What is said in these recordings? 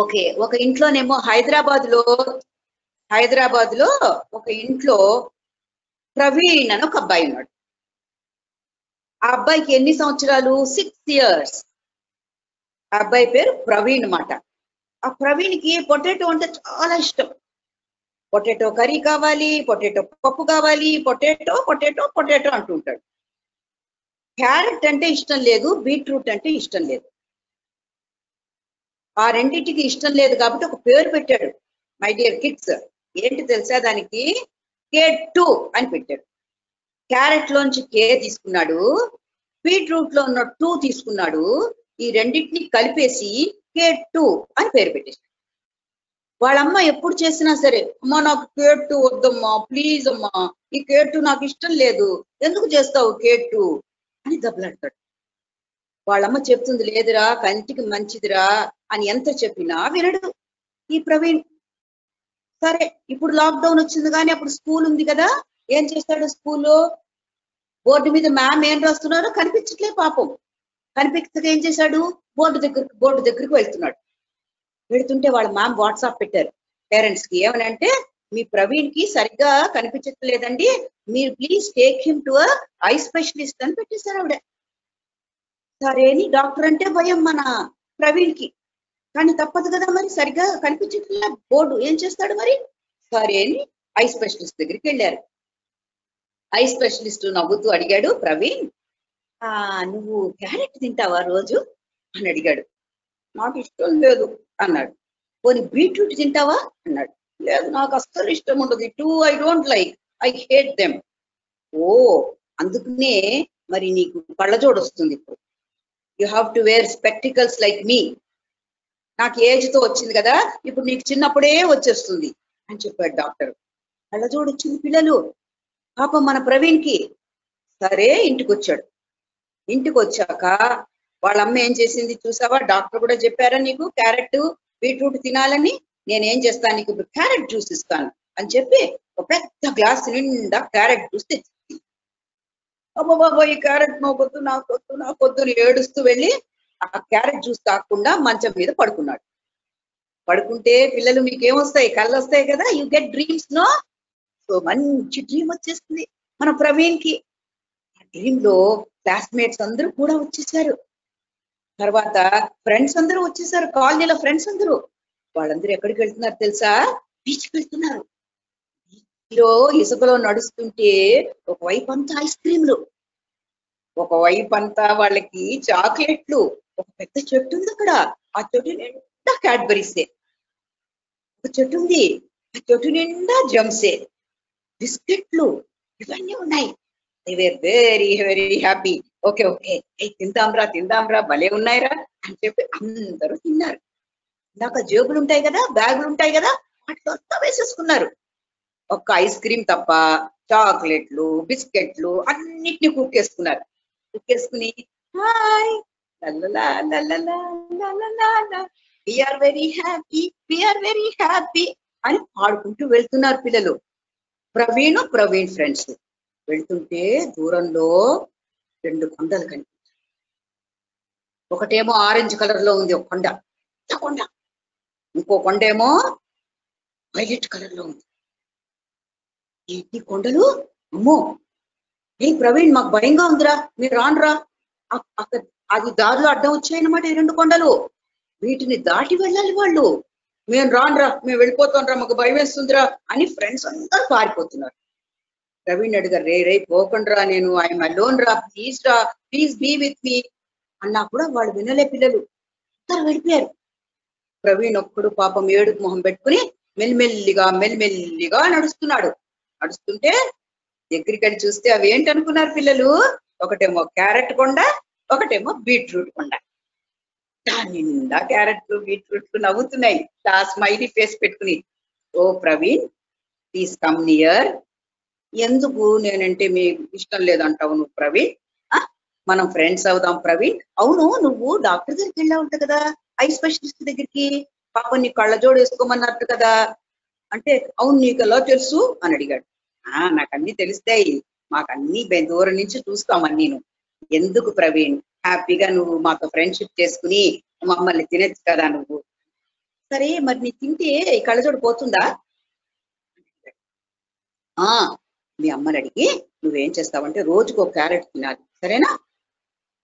Okay ఒక ఇంట్లోనేమో హైదరాబాద్లో హైదరాబాద్లో ఒక ఇంట్లో ప్రవీణ్ అని ఒక అబ్బాయి ఉన్నాడు. ఆ అబ్బాయికి ఎన్ని సంవత్సరాలు? సిక్స్ ఇయర్స్ ఆ అబ్బాయి పేరు ప్రవీణ్ అన్నమాట. ఆ ప్రవీణ్కి పొటాటో అంటే చాలా ఇష్టం. పొటాటో కర్రీ కావాలి పొటాటో పప్పు కావాలి పొటాటో పొటాటో పొటాటో అంటుంటాడు క్యారెట్ అంటే ఇష్టం లేదు బీట్రూట్ అంటే ఇష్టం లేదు. ఆ రెండింటికి ఇష్టం లేదు కాబట్టి ఒక పేరు పెట్టాడు. మై డియర్ కిడ్స్ ఏంటి తెలుసా? దానికి కే టూ అని పెట్టాడు. క్యారెట్ లోంచి కే తీసుకున్నాడు. బీట్రూట్లో ఉన్న టూ తీసుకున్నాడు. ఈ రెండింటిని కలిపేసి కే టూ అని పేరు పెట్టేశాడు. వాళ్ళమ్మ ఎప్పుడు చేసినా సరే అమ్మా నాకు కేట్టు వద్దమ్మా ప్లీజ్ అమ్మా ఈ కేట్టు నాకు ఇష్టం లేదు. ఎందుకు చేస్తావు కేట్టు అని దెబ్బలాడతాడు. వాళ్ళమ్మ చెప్తుంది లేదురా కంటికి మంచిదిరా అని ఎంత చెప్పినా వినడు ఈ ప్రవీణ్. సరే ఇప్పుడు లాక్డౌన్ వచ్చింది కానీ అప్పుడు స్కూల్ ఉంది కదా. ఏం చేస్తాడు స్కూల్లో బోర్డు మీద మ్యామ్ ఏం రాస్తున్నారో కనిపించట్లే పాపం. కనిపించక ఏం చేశాడు? బోర్డు దగ్గర బోర్డు దగ్గరికి వెళ్తున్నాడు. వెళుతుంటే వాళ్ళ మ్యామ్ వాట్సాప్ పెట్టారు. పేరెంట్స్కి ఏమనంటే మీ ప్రవీణ్కి సరిగ్గా కనిపించట్లేదండి. మీరు please take him to eye specialist అని పెట్టేశారు ఆవిడ. సరే అని డాక్టర్ అంటే భయం మన ప్రవీణ్కి కానీ తప్పదు కదా మరి సరిగ్గా కనిపించట్లే? బోర్డు ఏం చేస్తాడు మరి? సరే అని ఐ స్పెషలిస్ట్ దగ్గరికి వెళ్ళారు. ఐ స్పెషలిస్ట్ నవ్వుతూ అడిగాడు ప్రవీణ్ ఆ నువ్వు క్యారెట్ తింటావా రోజు? అని అడిగాడు. నాకు ఇష్టం లేదు అన్నాడు. పోనీ బీట్రూట్ తింటావా? అన్నాడు. లేదు నాకు అస్సలు ఇష్టం ఉండదు. Too I don't like. I hate them. ఓ అందుకనే మరి నీకు కళ్ళజోడు వస్తుంది ఇప్పుడు. You have to wear spectacles like me నాకు ఏజ్తో వచ్చింది కదా ఇప్పుడు నీకు చిన్నప్పుడే వచ్చేస్తుంది అని చెప్పాడు డాక్టర్. అలా చూడొచ్చింది పిల్లలు పాపం మన ప్రవీణ్కి సరే ఇంటికి వచ్చాడు ఇంటికి వచ్చాక వాళ్ళ అమ్మ ఏం చేసింది చూసావా? డాక్టర్ కూడా చెప్పారా నీకు క్యారెట్ బీట్రూట్ తినాలని నేనేం చేస్తాను నీకు ఇప్పుడు క్యారెట్ జ్యూస్ ఇస్తాను అని చెప్పి ఒక పెద్ద గ్లాస్ నిండా క్యారెట్ జ్యూస్ తెచ్చి అబ్బో బాబో ఈ క్యారెట్ నాకొద్దు నాకొద్దు నాకొద్దు అని ఏడుస్తూ వెళ్ళి ఆ క్యారెట్ జ్యూస్ తాకుండా మంచం మీద పడుకున్నాడు. పడుకుంటే పిల్లలు మీకేమొస్తాయి? కళ్ళు వస్తాయి కదా? You get dreams no so మంచి డ్రీమ్ వచ్చేస్తుంది మన ప్రవీణ్కి ఆ డ్రీమ్లో క్లాస్మేట్స్ అందరూ కూడా వచ్చేసారు. తర్వాత ఫ్రెండ్స్ అందరూ వచ్చేసారు. కాలనీలో ఫ్రెండ్స్ అందరూ. వాళ్ళందరూ ఎక్కడికి వెళ్తున్నారు తెలుసా? బీచ్కి వెళ్తున్నారు. లో ఇసుకలో నడుస్తుంటే ఒకవైపు అంతా ఐస్ క్రీమ్లు ఒకవైపు అంతా వాళ్ళకి చాక్లెట్లు. ఒక పెద్ద చెట్టు ఉంది అక్కడ. ఆ చెట్టు నిండా క్యాడ్బరీసే ఒక చెట్టు ఉంది. ఆ చెట్టు నిండా జమ్సే బిస్కెట్లు ఇవన్నీ ఉన్నాయి. They were very very happy okay okay. ఏ తిందాంరా తిందాంరా భలే ఉన్నాయిరా అని చెప్పి అందరూ తిన్నారు. ఇందాక జేబులు ఉంటాయి కదా బ్యాగులు ఉంటాయి కదా వాటిలో అంతా వేసేసుకున్నారు. ఒక్క ఐస్ క్రీమ్ తప్ప చాక్లెట్లు బిస్కెట్లు అన్నిటిని కుక్కేసుకున్నారు కుక్కేసుకుని hi we are very happy we are very happy అని పాడుకుంటూ వెళ్తున్నారు పిల్లలు ప్రవీణ్ ప్రవీణ్ ఫ్రెండ్స్ వెళ్తుంటే దూరంలో రెండు కొండలు కనిపించాయి ఒకటేమో ఆరెంజ్ కలర్లో ఉంది ఒక కొండ కొండ ఇంకో కొండ ఏమో వైలెట్ కలర్లో ఉంది ఏంటి కొండలు? అమ్మో! ఏ ప్రవీణ్ మాకు భయంగా ఉందిరా. మీరు రానురా. అక్కడ అది దారిలో అడ్డం వచ్చాయన్నమాట ఈ రెండు కొండలు. వీటిని దాటి వెళ్ళాలి వాళ్ళు. మేము రానురా. మేము వెళ్ళిపోతాం రా మాకు భయం వేస్తుందిరా అని ఫ్రెండ్స్ అందరూ పారిపోతున్నారు. ప్రవీణ్ అడిగారు రే రే పోకండ్రా. నేను ఐఎమ్ అలోన్ రా. ప్లీజ్ రా. ప్లీజ్ బీ విత్ మీ అన్నా కూడా వాళ్ళు వినలే పిల్లలు. అందరు వెళ్ళిపోయారు. ప్రవీణ్ ఒక్కడు పాపం ఏడుపు మొహం పెట్టుకుని మెల్లిమెల్లిగా మెల్లిమెల్లిగా నడుస్తున్నాడు. నడుస్తుంటే దగ్గరికి చూస్తే అవి ఏంటి అనుకున్నారు పిల్లలు? ఒకటేమో క్యారెట్ కొండ ఒకటేమో బీట్రూట్ కొండ. దాని నిండా క్యారెట్లు బీట్రూట్లు నవ్వుతున్నాయి. ఆ స్మైలీ ఫేస్ పెట్టుకుని ఓ ప్రవీణ్ ప్లీజ్ కమ్ నియర్. ఎందుకు నేనంటే మీ ఇష్టం లేదంటావు నువ్వు ప్రవీణ్? ఆ? మనం ఫ్రెండ్స్ అవుదాం ప్రవీణ్. అవును నువ్వు డాక్టర్ దగ్గరికి వెళ్ళావు ఉంట కదా ఐ స్పెషలిస్ట్ దగ్గరికి. పాప నీ కళ్ళజోడు వేసుకోమన్నట్టు కదా. అంటే అవును నీకు ఎలా తెలుసు? అని అడిగాడు. ఆ నాకు అన్ని తెలుస్తాయి. మాకు అన్ని దూరం నుంచి చూస్తాం నేను ఎందుకు ప్రవీణ్? హ్యాపీగా నువ్వు మాతో ఫ్రెండ్షిప్ చేసుకుని మమ్మల్ని తినచ్చు కదా నువ్వు. సరే మరి నీ తింటే కళ్ళజోడు పోతుందా? ఆ మీ అమ్మని అడిగి నువ్వేం చేస్తావంటే రోజుకు ఒక క్యారెట్ తినాలి. సరేనా?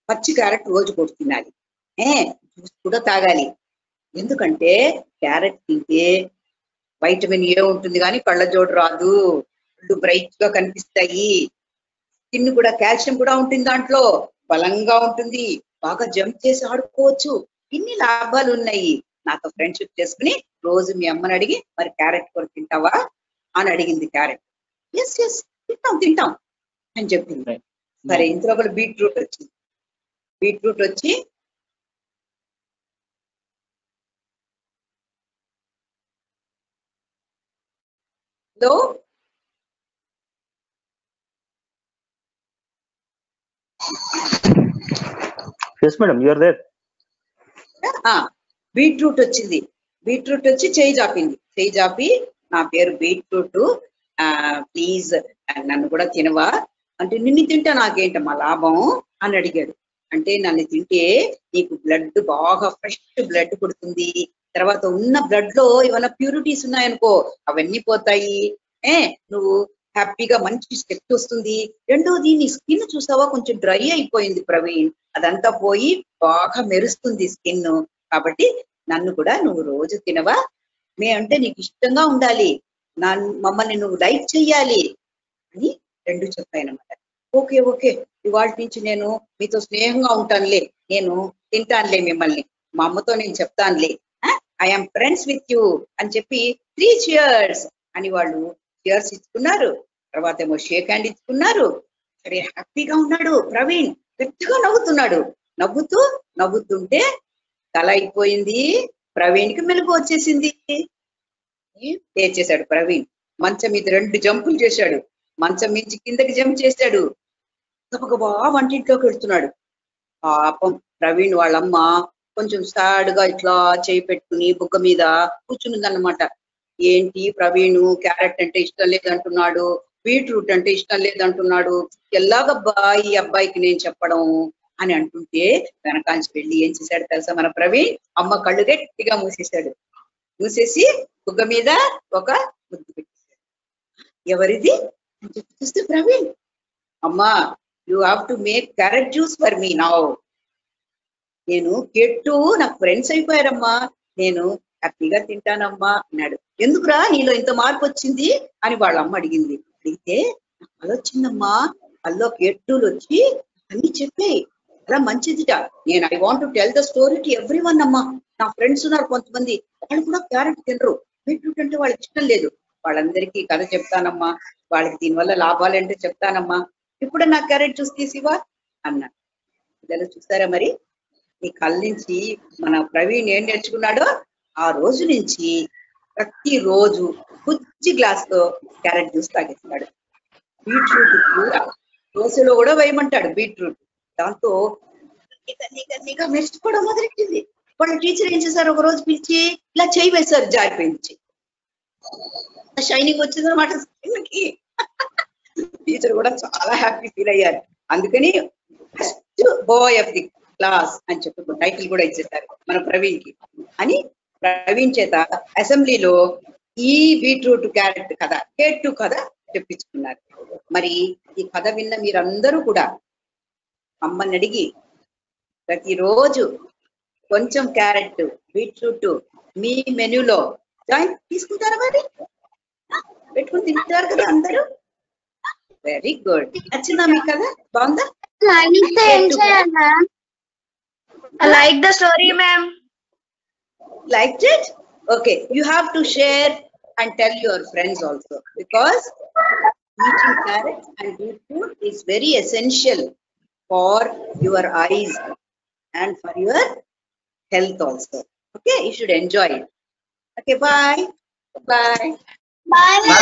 పచ్చి క్యారెట్ రోజుకు ఒకటి తినాలి. ఏ జ్యూస్ కూడా తాగాలి. ఎందుకంటే క్యారెట్ తింటే వైటమిన్ ఏ ఉంటుంది కానీ కళ్ళజోడు రాదు. కళ్ళు బ్రైట్గా కనిపిస్తాయి. స్కిన్ కూడా కాల్షియం కూడా ఉంటుంది దాంట్లో. బలంగా ఉంటుంది. బాగా జంప్ చేసి ఆడుకోవచ్చు. ఇన్ని లాభాలు ఉన్నాయి. నాతో ఫ్రెండ్షిప్ చేసుకుని రోజు మీ అమ్మని అడిగి మరి క్యారెట్ కూర తింటావా? అని అడిగింది క్యారెట్. ఎస్ ఎస్ తింటాం తింటాం అని చెప్పింది. సరే ఇంట్లో బీట్రూట్ వచ్చింది. బీట్రూట్ వచ్చి లో yes madam you are there ఆ బీట్రూట్ వచ్చింది. బీట్రూట్ వచ్చి చేయి జాపింది. చేయి జాపి నా పేరు బీట్రూట్. ప్లీజ్ నన్ను కూడా తినవా? అంటే నిన్ను తింటా నాకేంటమ్మా లాభం? అని అడిగాడు. అంటే నన్ను తింటే నీకు బ్లడ్ బాగా ఫ్రెష్ బ్లడ్ పుడుతుంది. తర్వాత ఉన్న బ్లడ్లో ఏమైనా ప్యూరిటీస్ ఉన్నాయనుకో అవన్నీ పోతాయి. ఏ నువ్వు హ్యాపీగా మంచి శక్తి వస్తుంది. రెండోది నీ స్కిన్ చూసావా? కొంచెం డ్రై అయిపోయింది ప్రవీణ్. అదంతా పోయి బాగా మెరుస్తుంది స్కిన్ కాబట్టి నన్ను కూడా నువ్వు రోజు తినవా? మే అంటే నీకు ఇష్టంగా ఉండాలి. నా మమ్మల్ని నువ్వు లైక్ చెయ్యాలి అని రెండు చెప్పాయనమాట ఓకే ఓకే. ఇవాళ నుంచి నేను మీతో స్నేహంగా ఉంటానులే. నేను తింటానులే మిమ్మల్ని. మా అమ్మతో నేను చెప్తానులే. ఐఎమ్ ఫ్రెండ్స్ విత్ యూ అని చెప్పి త్రీ చియర్స్ అని వాళ్ళు చియర్స్ ఇచ్చుకున్నారు. తర్వాత ఏమో షేక్ హ్యాండ్ ఇచ్చుకున్నారు. సరే హ్యాపీగా ఉన్నాడు ప్రవీణ్. గట్టిగా నవ్వుతున్నాడు. నవ్వుతూ నవ్వుతుంటే తల అయిపోయింది. ప్రవీణ్కి మెలకు వచ్చేసింది చేశాడు ప్రవీణ్? మంచం మీద రెండు జంపులు చేశాడు. మంచం మించి కిందకి జంప్ చేశాడు. గబగబా వంటింట్లోకి వెళ్తున్నాడు. పాపం ప్రవీణ్ వాళ్ళమ్మ కొంచెం సాడ్గా ఇట్లా చేయి పెట్టుకుని బుగ్గ మీద కూర్చునిందన్నమాట ఏంటి ప్రవీణు క్యారెట్ అంటే ఇష్టం లేదంటున్నాడు బీట్రూట్ అంటే ఇష్టం లేదంటున్నాడు ఎలాగబ్బా ఈ అబ్బాయికి నేను చెప్పడం అని అంటుంటే వెనకాంచి వెళ్ళి ఏం చేశాడు తెలుసా మన ప్రవీణ్? అమ్మ కళ్ళు గట్టిగా మూసేశాడు. మూసేసి బుగ్గ మీద ఒక ముద్దు పెట్టేశాడు. ఎవరిది? అని చెప్పి చూస్తే ప్రవీణ్. అమ్మా you have to make carrot juice for me now నేను కెట్టు నాకు ఫ్రెండ్స్ అయిపోయారమ్మా. నేను హ్యాపీగా తింటానమ్మా అన్నాడు. ఎందుకురా నీలో ఇంత మార్పు వచ్చింది అని వాళ్ళ అమ్మ అడిగింది. అడిగితే నాకు కళ వచ్చిందమ్మా కెట్టులు వచ్చి అన్ని చెప్పాయి. అలా మంచిదిట. నేను I want to tell the story to everyone అమ్మా. నా ఫ్రెండ్స్ ఉన్నారు కొంతమంది. వాళ్ళు కూడా క్యారెట్ తినరు. బీట్రూట్ అంటే వాళ్ళకి ఇష్టం లేదు. వాళ్ళందరికీ కథ చెప్తానమ్మా. వాళ్ళకి దీనివల్ల లాభాలు అంటే చెప్తానమ్మా. ఇప్పుడు నా క్యారెట్ చూసి తీసివా అన్నా పిల్లలు చూస్తారా మరి? ఈ కళ్ళ నుంచి మన ప్రవీణ్ ఏం నేర్చుకున్నాడో ఆ రోజు నుంచి ప్రతి రోజు బుజ్జి గ్లాస్తో క్యారెట్ జ్యూస్ తాగిస్తున్నాడు. బీట్రూట్ కూడా దోశలో కూడా వేయమంటాడు బీట్రూట్. దాంతో నీగా కూడా మొదలెట్టింది. వాళ్ళ టీచర్ ఏం చేశారు? ఒక రోజు పిలిచి ఇలా చేయి వేశారు జారిపోయింది షైనింగ్ వచ్చింది అనమాట స్కిన్కి టీచర్ కూడా చాలా హ్యాపీ ఫీల్ అయ్యారు. అందుకని first boy of the class అని చెప్పి టైటిల్ కూడా ఇచ్చేసారు మన ప్రవీణ్కి అని ప్రవీణ్ చేత అసెంబ్లీలో ఈ బీట్రూట్ క్యారెట్ కథ కేట్టు కథ చెప్పించుకున్నారు. మరి ఈ కథ విన్న మీరందరూ కూడా అమ్మని అడిగి ప్రతిరోజు కొంచెం క్యారెట్ బీట్రూట్ మీ మెనూలో జాయిన్ తీసుకుంటారా మరి? పెట్టుకుని తింటారు కదా అందరూ. వెరీ గుడ్ నచ్చిందా మీ కదా బాగుందా? I like the story, ma'am. liked it? Okay, you have to share and tell your friends also because eating carrots and beetroot is very essential for your eyes and for your health also. Okay, you should enjoy it. Okay, bye. Bye. Bye, ma'am.